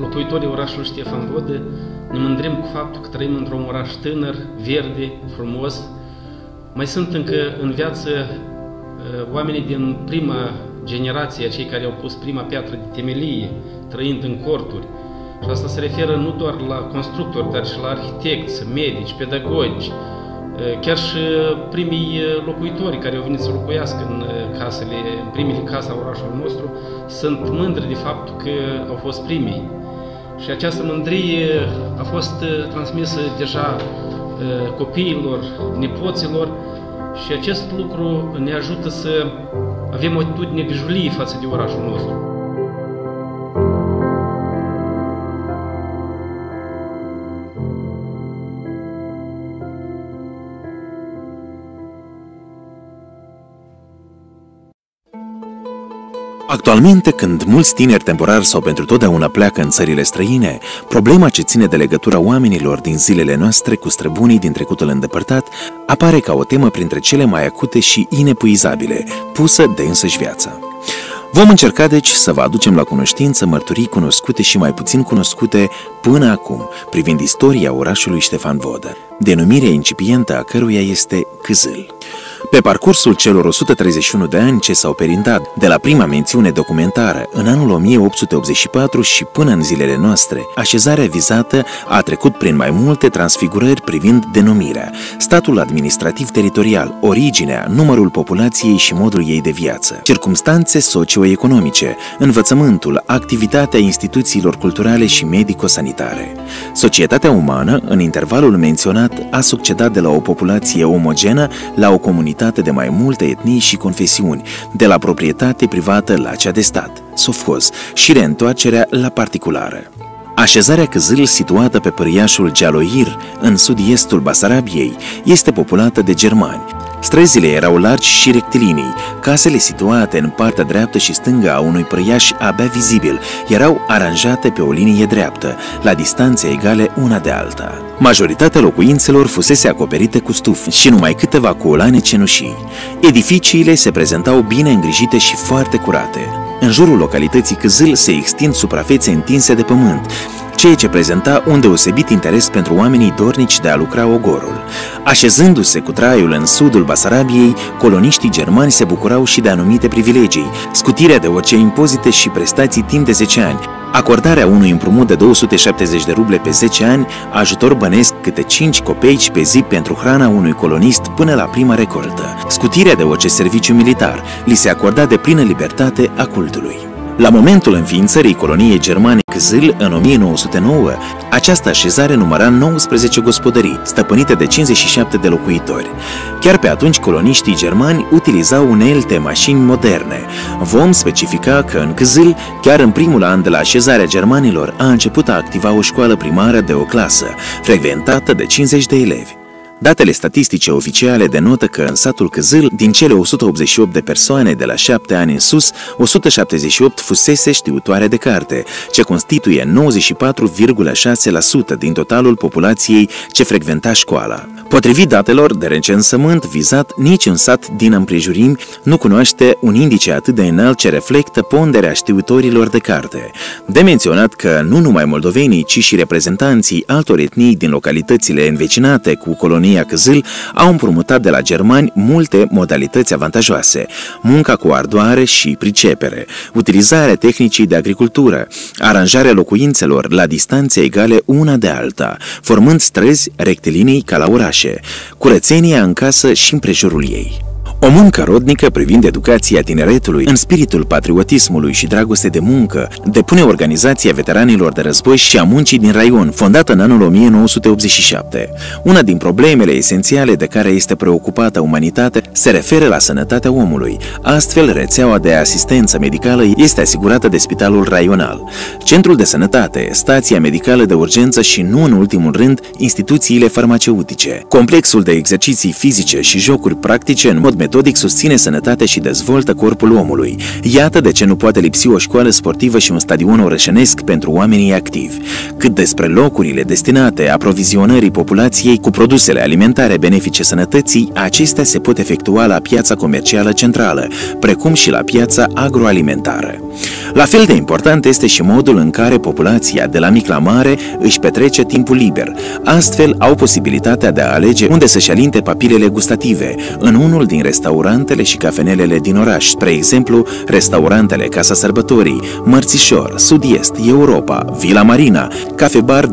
locuitorii orașului Ștefan Vodă, ne mândrim cu faptul că trăim într-un oraș tânăr, verde, frumos. Mai sunt încă în viață uh, oamenii din prima generație, cei care au pus prima piatră de temelie, trăind în corturi. Și asta se referă nu doar la constructori, dar și la arhitecți, medici, pedagogi, chiar și primii locuitori care au venit să locuiască în casele, în primele case a orașului nostru, sunt mândri de faptul că au fost primii. Și această mândrie a fost transmisă deja copiilor, nepoților și acest lucru ne ajută să avem o atitudine de julie față de orașul nostru. Actualmente, când mulți tineri temporari sau pentru totdeauna pleacă în țările străine, problema ce ține de legătura oamenilor din zilele noastre cu străbunii din trecutul îndepărtat apare ca o temă printre cele mai acute și inepuizabile, pusă de însăși viața. Vom încerca deci să vă aducem la cunoștință mărturii cunoscute și mai puțin cunoscute până acum, privind istoria orașului Ștefan Vodă, denumirea incipientă a căruia este Câzâl. Pe parcursul celor 131 de ani ce s-au perindat de la prima mențiune documentară în anul 1884 și până în zilele noastre, așezarea vizată a trecut prin mai multe transfigurări privind denumirea, statul administrativ teritorial, originea, numărul populației și modul ei de viață, circumstanțe socioeconomice, învățământul, activitatea instituțiilor culturale și medico-sanitare. Societatea umană, în intervalul menționat, a succedat de la o populație omogenă la o comunitate comunitate de mai multe etnii și confesiuni, de la proprietate privată la cea de stat, sofhoz, și reîntoarcerea la particulară. Așezarea Căzâl, situată pe păriașul Gealoir, în sud-estul Basarabiei, este populată de germani, Străzile erau largi și rectilinii, casele situate în partea dreaptă și stângă a unui prăiaș abia vizibil erau aranjate pe o linie dreaptă, la distanțe egale una de alta. Majoritatea locuințelor fusese acoperite cu stuf și numai câteva colane cenușii. Edificiile se prezentau bine îngrijite și foarte curate. În jurul localității Câzâl se extind suprafețe întinse de pământ, ceea ce prezenta un deosebit interes pentru oamenii dornici de a lucra ogorul. Așezându-se cu traiul în sudul Basarabiei, coloniștii germani se bucurau și de anumite privilegii, scutirea de orice impozite și prestații timp de 10 ani, acordarea unui împrumut de 270 de ruble pe 10 ani, ajutor bănesc câte 5 copeici pe zi pentru hrana unui colonist până la prima recoltă, scutirea de orice serviciu militar, li se acorda de plină libertate a cultului. La momentul înființării coloniei germane Căzâl în 1909, această așezare număra 19 gospodării, stăpânite de 57 de locuitori. Chiar pe atunci coloniștii germani utilizau unelte mașini moderne. Vom specifica că în Căzâl, chiar în primul an de la așezarea germanilor, a început a activa o școală primară de o clasă, frecventată de 50 de elevi. Datele statistice oficiale denotă că în satul Căzâl, din cele 188 de persoane de la 7 ani în sus, 178 fusese știutoare de carte, ce constituie 94,6% din totalul populației ce frecventa școala. Potrivit datelor de recensământ vizat, nici un sat din împrejurimi nu cunoaște un indice atât de înalt ce reflectă ponderea știutorilor de carte. De menționat că nu numai moldovenii, ci și reprezentanții altor etnii din localitățile învecinate cu colonia România Căzâl au împrumutat de la germani multe modalități avantajoase, munca cu ardoare și pricepere, utilizarea tehnicii de agricultură, aranjarea locuințelor la distanțe egale una de alta, formând străzi rectilinii ca la orașe, curățenia în casă și în prejurul ei. O muncă rodnică privind educația tineretului în spiritul patriotismului și dragoste de muncă depune Organizația Veteranilor de Război și a Muncii din Raion, fondată în anul 1987. Una din problemele esențiale de care este preocupată umanitatea se referă la sănătatea omului. Astfel, rețeaua de asistență medicală este asigurată de Spitalul Raional. Centrul de sănătate, stația medicală de urgență și, nu în ultimul rând, instituțiile farmaceutice. Complexul de exerciții fizice și jocuri practice în mod metodic susține sănătatea și dezvoltă corpul omului. Iată de ce nu poate lipsi o școală sportivă și un stadion orășenesc pentru oamenii activi. Cât despre locurile destinate aprovizionării populației cu produsele alimentare benefice sănătății, acestea se pot efectua la piața comercială centrală, precum și la piața agroalimentară. La fel de important este și modul în care populația de la mic la mare își petrece timpul liber. Astfel au posibilitatea de a alege unde să-și alinte papilele gustative, în unul din restaurantele și cafenelele din oraș, spre exemplu, restaurantele Casa Sărbătorii, Mărțișor, Sud-Est, Europa, Vila Marina, Cafe Bar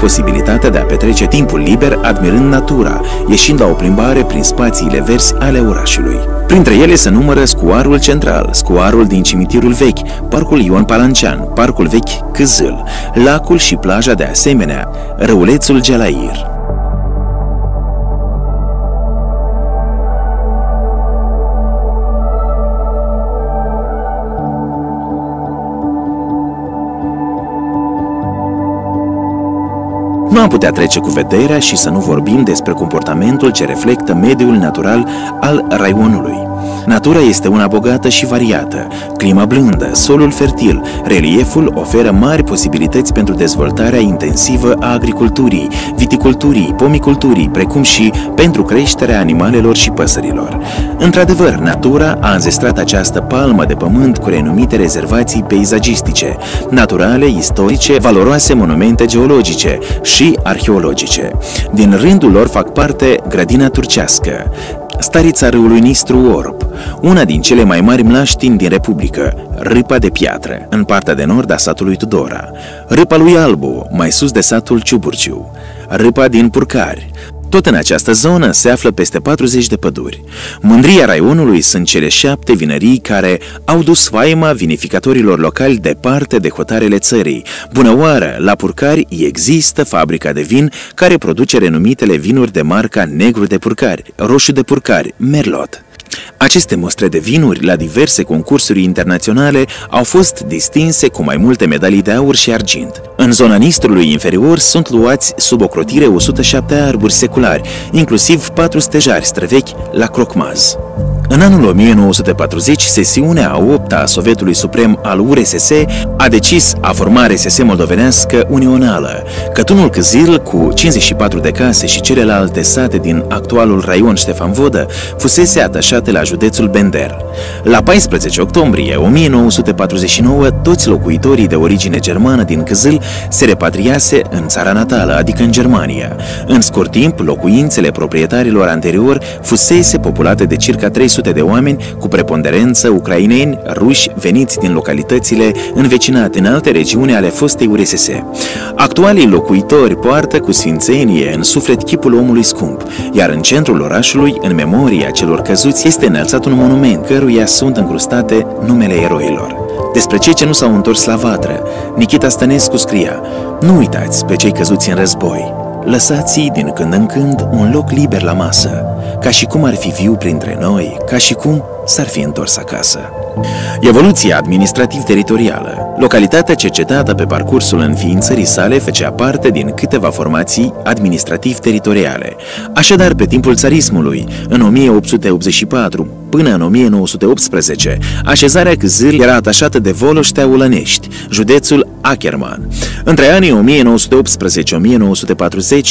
posibilitatea de a petrece timpul liber admirând natura, ieșind la o plimbare prin spațiile verzi ale orașului. Printre ele se numără Scuarul Central, Scuarul din Cimitirul Vechi, Parcul Ion Palancean, Parcul Vechi Câzâl, lacul și plaja de asemenea, Răulețul Gelair. Nu am putea trece cu vederea și să nu vorbim despre comportamentul ce reflectă mediul natural al raionului. Natura este una bogată și variată, clima blândă, solul fertil, relieful oferă mari posibilități pentru dezvoltarea intensivă a agriculturii, viticulturii, pomiculturii, precum și pentru creșterea animalelor și păsărilor. Într-adevăr, natura a înzestrat această palmă de pământ cu renumite rezervații peisagistice, naturale, istorice, valoroase monumente geologice și arheologice. Din rândul lor fac parte grădina turcească, starița râului Nistru Orb, una din cele mai mari mlaștini din Republică, Râpa de Piatră, în partea de nord a satului Tudora, Râpa lui Albu, mai sus de satul Ciuburciu, Râpa din Purcari, tot în această zonă se află peste 40 de păduri. Mândria raionului sunt cele șapte vinării care au dus faima vinificatorilor locali departe de hotarele țării. Bună oară, la Purcari există fabrica de vin care produce renumitele vinuri de marca Negru de Purcari, Roșu de Purcari, Merlot. Aceste mostre de vinuri la diverse concursuri internaționale au fost distinse cu mai multe medalii de aur și argint. În zona Nistrului inferior sunt luați sub ocrotire 107 arburi seculari, inclusiv 4 stejari străvechi la Crocmaz. În anul 1940, sesiunea a 8 a Sovietului Suprem al URSS a decis a forma RSS moldovenească unională. Cătunul Câzil, cu 54 de case și celelalte sate din actualul raion Ștefan Vodă, fusese atașate la județul Bender. La 14 octombrie 1949, toți locuitorii de origine germană din Câzil se repatriase în țara natală, adică în Germania. În scurt timp, locuințele proprietarilor anterior fusese populate de circa 300 300 de oameni, cu preponderență ucraineni, ruși, veniți din localitățile învecinate în alte regiuni ale fostei URSS. Actualii locuitori poartă cu sfințenie în suflet chipul omului scump, iar în centrul orașului, în memoria celor căzuți, este înălțat un monument căruia sunt încrustate numele eroilor. Despre cei ce nu s-au întors la vatră, Nikita Stănescu scria Nu uitați pe cei căzuți în război, lăsați din când în când un loc liber la masă, ca și cum ar fi viu printre noi, ca și cum s-ar fi întors acasă. Evoluția administrativ-teritorială. Localitatea cercetată pe parcursul înființării sale făcea parte din câteva formații administrativ-teritoriale. Așadar, pe timpul țarismului, în 1884 până în 1918, așezarea Câzâr era atașată de Voloștea Ulănești, județul Ackerman. Între anii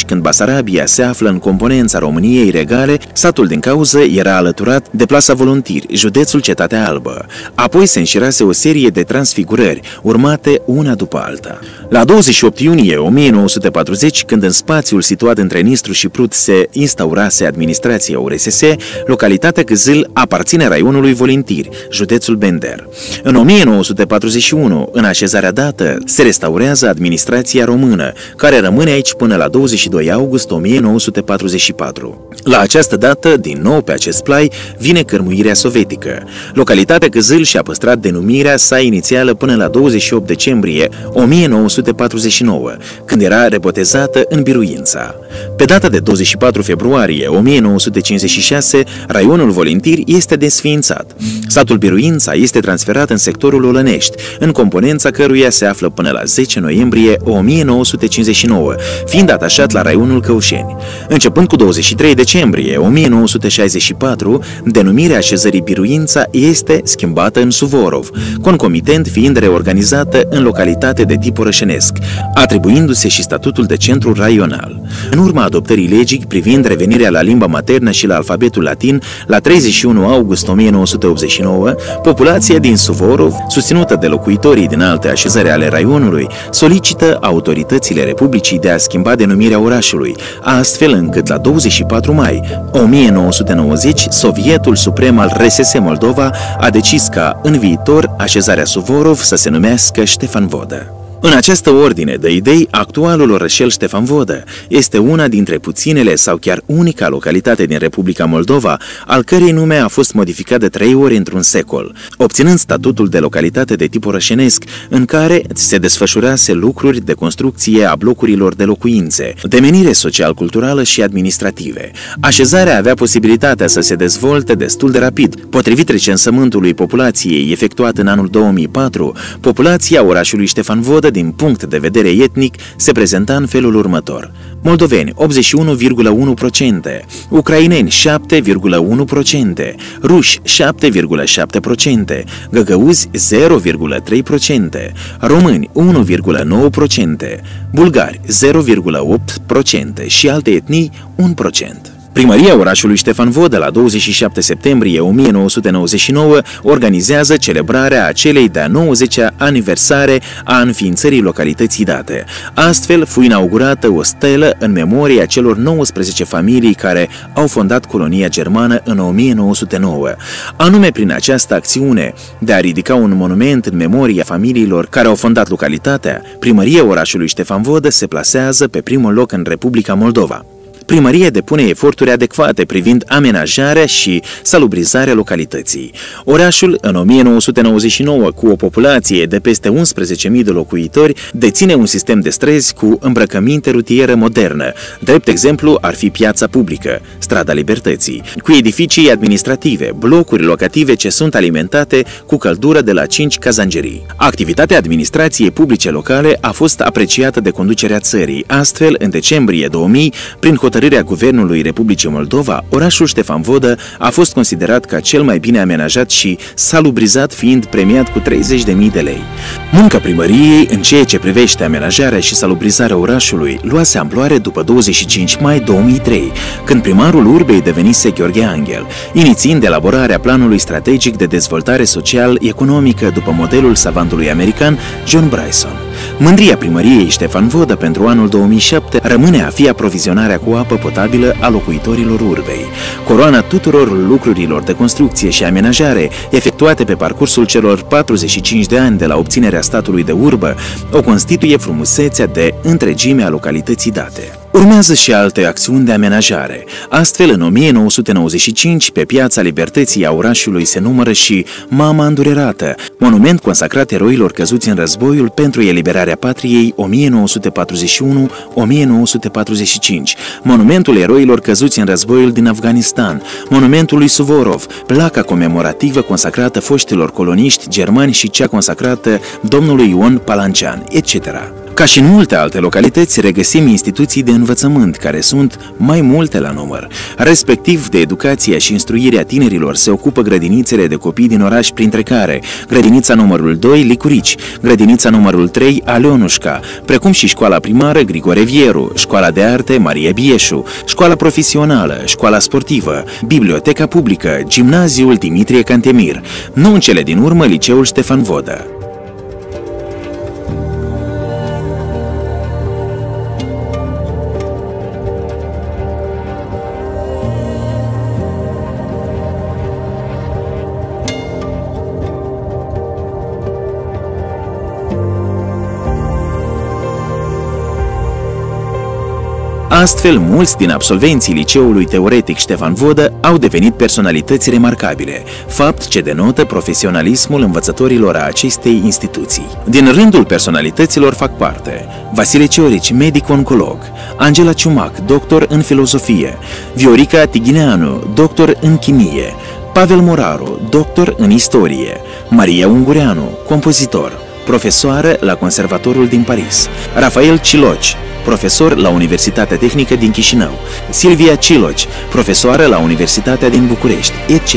1918-1940, când Basarabia se află în componența României regale, satul din cauză era alăturat de plasa Volontiri, Volintiri, județul Cetatea Albă. Apoi se înșirase o serie de transfigurări, urmate una după alta. La 28 iunie 1940, când în spațiul situat între Nistru și Prut se instaurase administrația URSS, localitatea Gâzâl aparține raionului Volintiri, județul Bender. În 1941, în așezarea dată, se restaurează administrația română, care rămâne aici până la 22 august 1944. La această dată, din nou pe acest plai, vine cărmuirea sovietică. Localitatea Căzâl și-a păstrat denumirea sa inițială până la 28 decembrie 1949, când era rebotezată în Biruința. Pe data de 24 februarie 1956, raionul Volintiri este desființat. Satul Biruința este transferat în sectorul Olănești, în componența căruia se află până la 10 noiembrie 1959, fiind atașat la raionul Căușeni. Începând cu 23 decembrie 1964, denumirea așezării Biruința este schimbată în Suvorov, concomitent fiind reorganizată în localitate de tip orășenesc, atribuindu-se și statutul de centru raional. În urma adoptării legii privind revenirea la limba maternă și la alfabetul latin, la 31 august 1989, populația din Suvorov, susținută de locuitorii din alte așezări ale raionului, solicită autoritățile Republicii de a schimba denumirea orașului, astfel încât la 24 mai 1990, Sovietul Suprem al RSS Moldova a decis ca, în viitor, așezarea Suvorov să se numească Ștefan Vodă. În această ordine de idei, actualul orășel Ștefan Vodă este una dintre puținele sau chiar unica localitate din Republica Moldova, al cărei nume a fost modificat de trei ori într-un secol, obținând statutul de localitate de tip orășenesc, în care se desfășurase lucruri de construcție a blocurilor de locuințe, de menire social-culturală și administrative. Așezarea avea posibilitatea să se dezvolte destul de rapid. Potrivit recensământului populației efectuat în anul 2004, populația orașului Ștefan Vodă din punct de vedere etnic se prezenta în felul următor. Moldoveni 81,1%, ucraineni 7,1%, ruși 7,7%, găgăuzi 0,3%, români 1,9%, bulgari 0,8% și alte etnii 1%. Primăria orașului Ștefan Vodă la 27 septembrie 1999 organizează celebrarea acelei de-a 90-a aniversare a înființării localității date. Astfel, fu inaugurată o stelă în memoria celor 19 familii care au fondat colonia germană în 1909. Anume prin această acțiune de a ridica un monument în memoria familiilor care au fondat localitatea, primăria orașului Ștefan Vodă se plasează pe primul loc în Republica Moldova primăria depune eforturi adecvate privind amenajarea și salubrizarea localității. Orașul, în 1999, cu o populație de peste 11.000 de locuitori, deține un sistem de străzi cu îmbrăcăminte rutieră modernă. Drept exemplu ar fi piața publică, strada Libertății, cu edificii administrative, blocuri locative ce sunt alimentate cu căldură de la 5 cazangerii. Activitatea administrației publice locale a fost apreciată de conducerea țării. Astfel, în decembrie 2000, prin hotărârea Guvernului Republicii Moldova, orașul Ștefan Vodă a fost considerat ca cel mai bine amenajat și salubrizat fiind premiat cu 30.000 de lei. Munca primăriei în ceea ce privește amenajarea și salubrizarea orașului luase amploare după 25 mai 2003, când primarul urbei devenise Gheorghe Angel, inițiind elaborarea planului strategic de dezvoltare social-economică după modelul savantului american John Bryson. Mândria primăriei Ștefan Vodă pentru anul 2007 rămâne a fi aprovizionarea cu apă potabilă a locuitorilor urbei. Coroana tuturor lucrurilor de construcție și amenajare efectuate pe parcursul celor 45 de ani de la obținerea statului de urbă o constituie frumusețea de întregime a localității date. Urmează și alte acțiuni de amenajare. Astfel, în 1995, pe piața Libertății a orașului se numără și Mama Îndurerată, monument consacrat eroilor căzuți în războiul pentru eliberarea patriei 1941-1945, monumentul eroilor căzuți în războiul din Afganistan, monumentul lui Suvorov, placa comemorativă consacrată foștilor coloniști germani și cea consacrată domnului Ion Palancian, etc. Ca și în multe alte localități, regăsim instituții de învățământ, care sunt mai multe la număr. Respectiv, de educația și instruirea tinerilor se ocupă grădinițele de copii din oraș, printre care grădinița numărul 2, Licurici, grădinița numărul 3, Aleonușca, precum și școala primară Grigore Vieru, școala de arte Maria Bieșu, școala profesională, școala sportivă, biblioteca publică, gimnaziul Dimitrie Cantemir, nu în cele din urmă liceul Ștefan Vodă. Astfel, mulți din absolvenții liceului teoretic Ștefan Vodă au devenit personalități remarcabile, fapt ce denotă profesionalismul învățătorilor a acestei instituții. Din rândul personalităților fac parte Vasile Ciorici, medic-oncolog, Angela Ciumac, doctor în filozofie, Viorica Tighineanu, doctor în chimie, Pavel Moraru, doctor în istorie, Maria Ungureanu, compozitor, profesoară la Conservatorul din Paris, Rafael Ciloci, profesor la Universitatea Tehnică din Chișinău, Silvia Ciloci, profesoară la Universitatea din București, etc.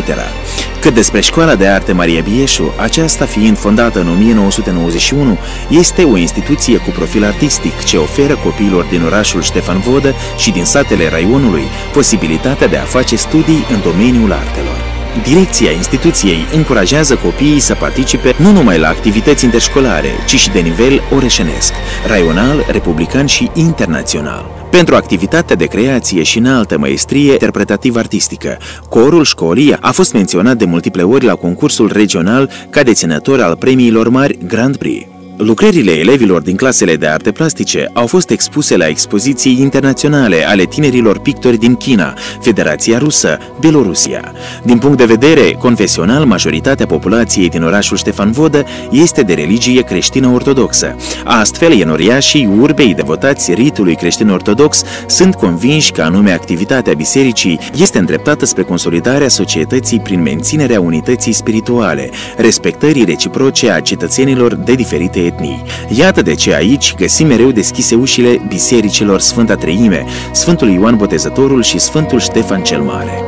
Cât despre Școala de Arte Maria Bieșu, aceasta fiind fondată în 1991, este o instituție cu profil artistic ce oferă copiilor din orașul Ștefan Vodă și din satele raionului posibilitatea de a face studii în domeniul artelor. Direcția instituției încurajează copiii să participe nu numai la activități interșcolare, ci și de nivel orășenesc, raional, republican și internațional. Pentru activitatea de creație și înaltă maestrie interpretativ-artistică, corul școlii a fost menționat de multiple ori la concursul regional ca deținător al premiilor mari Grand Prix. Lucrările elevilor din clasele de arte plastice au fost expuse la expoziții internaționale ale tinerilor pictori din China, Federația Rusă, Belorusia. Din punct de vedere confesional, majoritatea populației din orașul Ștefan Vodă este de religie creștină-ortodoxă. Astfel, enoriașii urbei devotați ritului creștin-ortodox sunt convinși că anume activitatea bisericii este îndreptată spre consolidarea societății prin menținerea unității spirituale, respectării reciproce a cetățenilor de diferite etnii. Iată de ce aici găsim mereu deschise ușile bisericilor Sfânta Treime, Sfântul Ioan Botezătorul și Sfântul Ștefan cel Mare.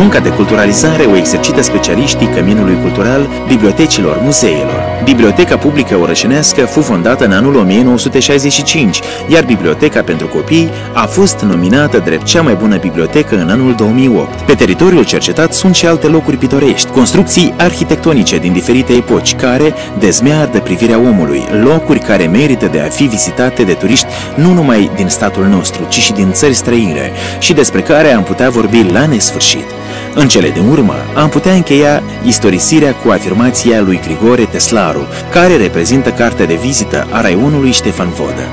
Munca de culturalizare o exercită specialiștii Căminului Cultural, bibliotecilor, muzeelor. Biblioteca Publică Orășenească fu fondată în anul 1965, iar Biblioteca pentru Copii a fost nominată drept cea mai bună bibliotecă în anul 2008. Pe teritoriul cercetat sunt și alte locuri pitorești, construcții arhitectonice din diferite epoci, care dezmeardă privirea omului, locuri care merită de a fi vizitate de turiști nu numai din statul nostru, ci și din țări străine și despre care am putea vorbi la nesfârșit. În cele din urmă, am putea încheia istorisirea cu afirmația lui Grigore Teslaru, care reprezintă cartea de vizită a raionului Ștefan Vodă.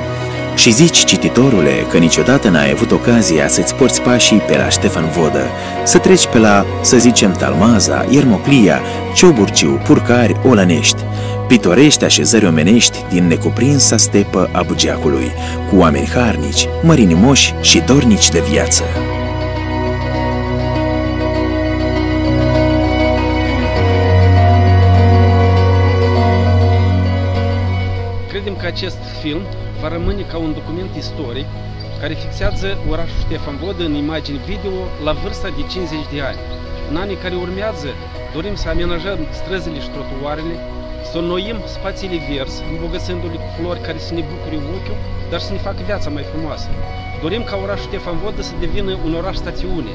Și zici, cititorule, că niciodată n-ai avut ocazia să-ți porți pașii pe la Ștefan Vodă, să treci pe la, să zicem, Talmaza, Iermoclia, Cioburciu, Purcari, Olănești, pitorești așezări omenești din necuprinsa stepă a Bugeacului, cu oameni harnici, mărinimoși și dornici de viață. Acest film va rămâne ca un document istoric care fixează orașul Ștefan Vodă în imagini video la vârsta de 50 de ani. În anii care urmează, dorim să amenajăm străzile și trotuarele, să înnoim spațiile verzi, îmbogățându-le cu flori care să ne bucure ochiul, dar să ne facă viața mai frumoasă. Dorim ca orașul Ștefan Vodă să devină un oraș stațiune,